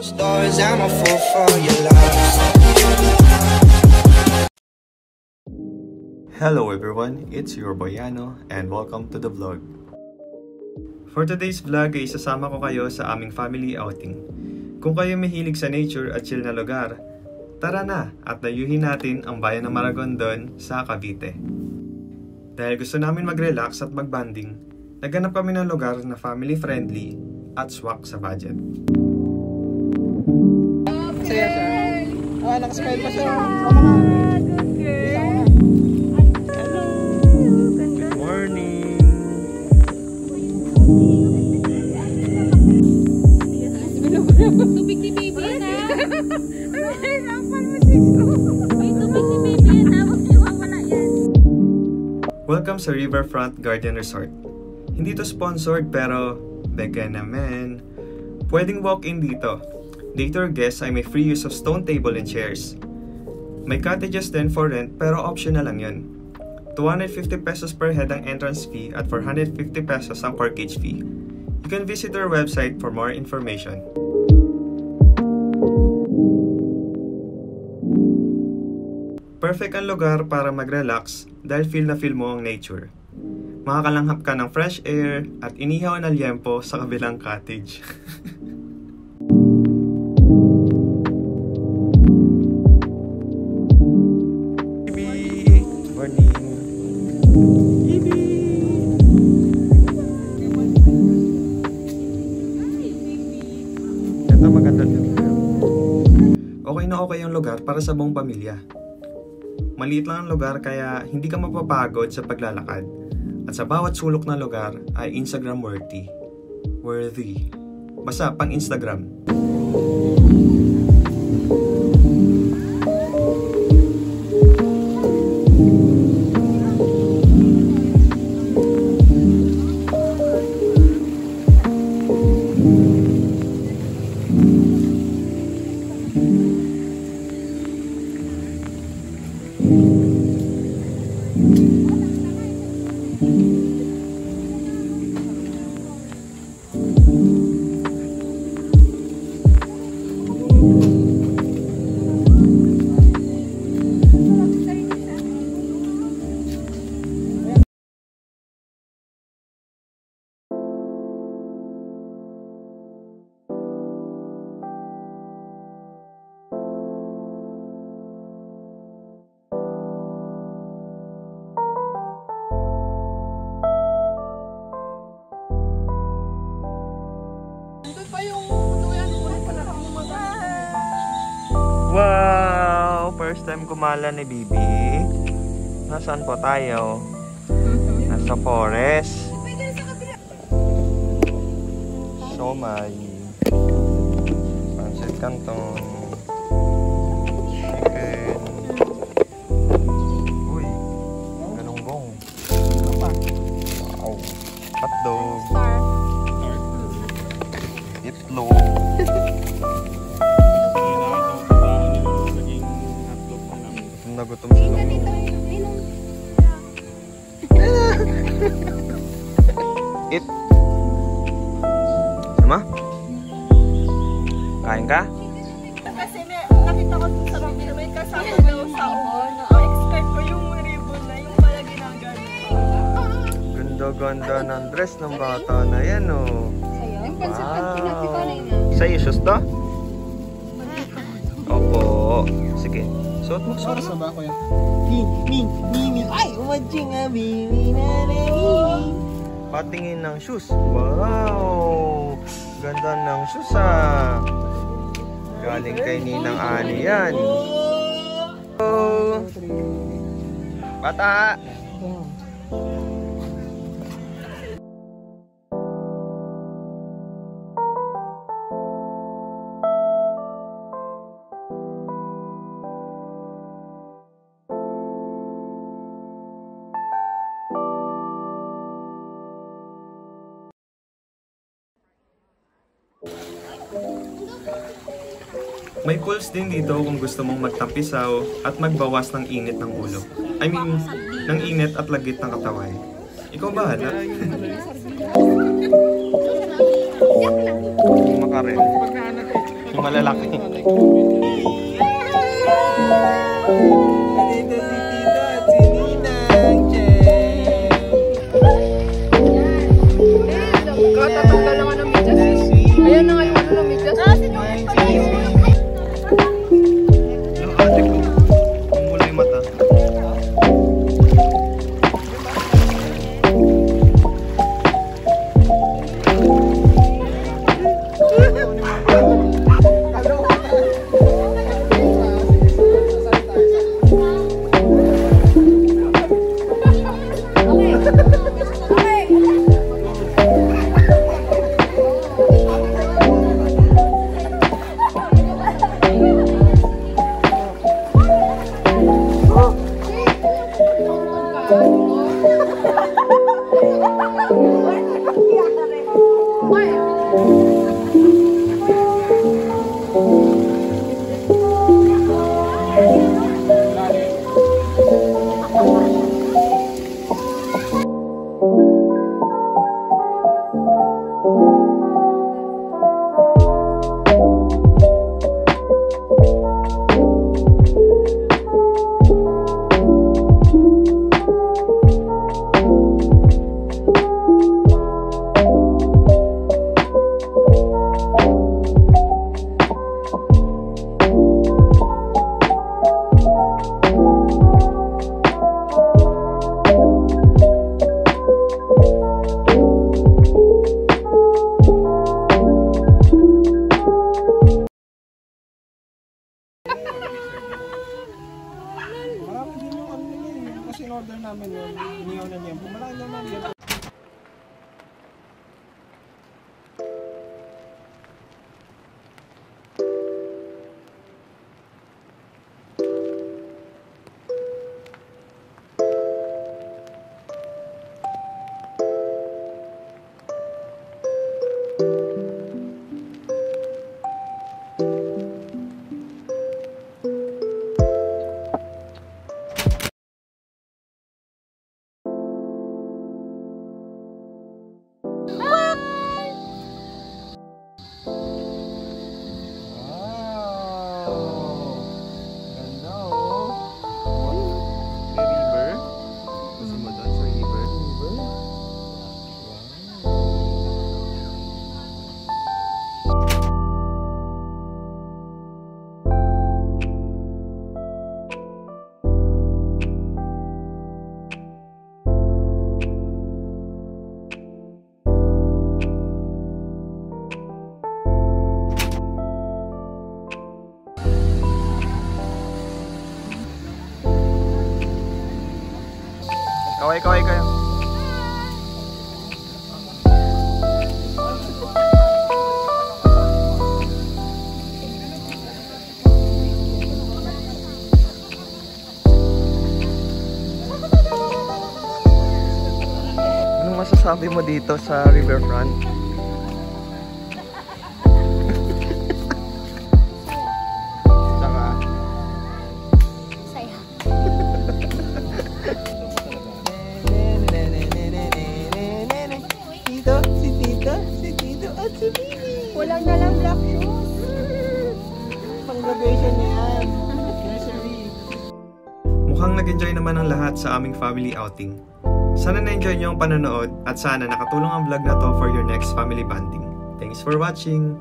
Doors, I'm a for your love. Hello everyone, it's your Boyano and welcome to the vlog. For today's vlog ay isasama ko kayo sa aming family outing. Kung kayo mahilig sa nature at chill na lugar, tara na at layuhin natin ang bayan ng Maragondon sa Cavite. Dahil gusto namin mag-relax at mag-banding, naghanap kami ng lugar na family friendly at swak sa budget. Saya siya. Ah, nakasmile pa siya. Sama nga. Good morning! Tubig ni baby ah. Ay, napan mo dito. Welcome sa Riverfront Garden Resort. Hindi to sponsored pero beka naman. Pwedeng walk-in dito. Later guests ay may free use of stone table and chairs. May cottages din for rent pero optional lang yun. 250 pesos per head ang entrance fee at 450 pesos ang package fee. You can visit our website for more information. Perfect ang lugar para mag-relax dahil feel na feel mo ang nature. Makakalanghap ka ng fresh air at inihaw na liempo sa kabilang cottage. Yung lugar para sa buong pamilya. Maliit lang ang lugar kaya hindi ka mapapagod sa paglalakad. At sa bawat sulok na lugar ay Instagram worthy. Worthy. Basta pang Instagram. Time kumala ni Bibi. Nasaan po tayo? Nasa forest. Siomay. Pancit canton. Chicken. Uy. Galunggong. Wow. Hotdog. Itlog. Na gutom si. It. Sama? Kain ka? Kasi may, nakita ko sa video, may kasama daw sa on. Expect ko yung ribbon na yung pala ginagano. Ganda-ganda ng dress ng bata na yan, oh. Yung Wow. Sa'yo, shoes to? Opo. Sige. Suot mo, suot mo. ba ako yan? Mi, mi, mi, mi. Ay, umadjing nga, mi, mi, na, na. Patingin ng shoes. Wow! Ganda ng shoes, ah. Galing kay Ninang Ani yan. Oh. Bata! May pools din dito kung gusto mong magtampisaw at magbawas ng init ng ulo. I mean, ng init at lagit ng katawan. Ikaw bahala. Makarel. Pag nahanap eh. Yung malalaki. yun. Iniyaw na niya. Marami naman yun. Wow! Ganda Kaway, kaway kayo. Anong masasabi mo dito sa riverfront? Walang na lang black shoes. Pang graduation niya yan. Nursery. Mukhang nag-enjoy naman ang lahat sa aming family outing. Sana na-enjoy niyo ang panonood at sana nakatulong ang vlog na to for your next family bonding. Thanks for watching!